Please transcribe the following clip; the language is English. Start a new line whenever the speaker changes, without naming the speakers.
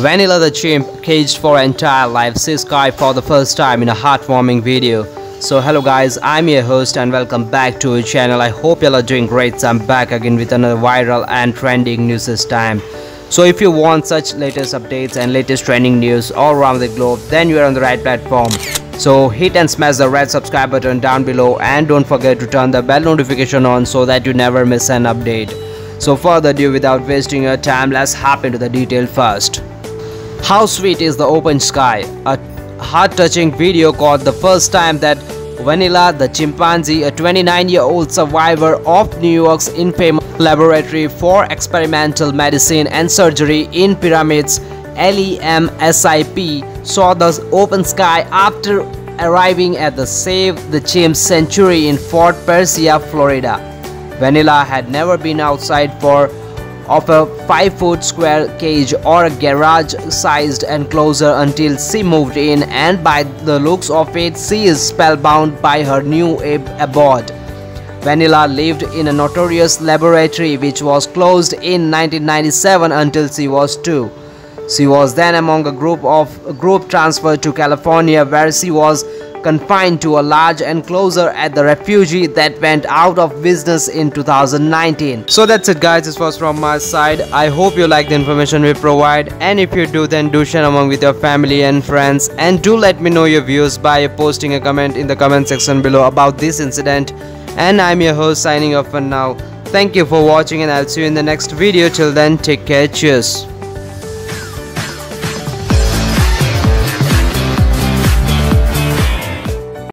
Vanilla the chimp caged for entire life sees Sky for the first time in a heartwarming video. So hello guys, I'm your host and welcome back to your channel. I hope you all are doing great. So I'm back again with another viral and trending news this time. So if you want such latest updates and latest trending news all around the globe, then you are on the right platform. So hit and smash the red subscribe button down below and don't forget to turn the bell notification on so that you never miss an update. So further ado without wasting your time, let's hop into the detail first. How sweet is the open sky? A heart-touching video caught the first time that Vanilla the chimpanzee, a 29-year-old survivor of New York's infamous laboratory for experimental medicine and surgery in Primates LEMSIP, saw the open sky after arriving at the Save the Chimps Sanctuary in Fort Pierce, Florida. Vanilla had never been outside for of a 5 foot square cage or a garage sized enclosure until she moved in and by the looks of it she is spellbound by her new abode. Vanilla lived in a notorious laboratory which was closed in 1997 until she was 2. She was then among a group of a group transferred to California where she was confined to a large enclosure at the refugee that went out of business in 2019. So that's it guys, this was from my side. I hope you like the information we provide and if you do then do share among with your family and friends and do let me know your views by posting a comment in the comment section below about this incident and I'm your host signing off for now. Thank you for watching and I'll see you in the next video. Till then, take care. Cheers.